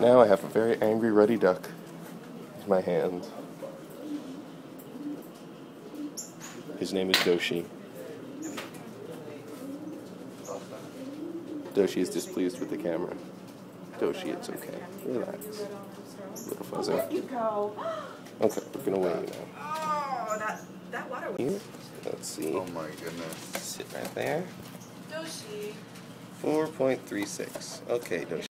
Now I have a very angry ruddy duck in my hand. His name is Doshi. Doshi is displeased with the camera. Doshi, it's okay. Relax. Little fuzzy. You go. Okay, we're gonna weigh you now. Oh, that that water. Here, let's see. Oh my goodness. Sit right there. Doshi. 4.36. Okay, Doshi.